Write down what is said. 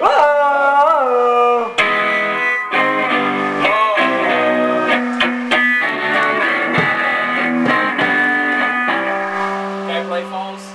Oh! Play falls.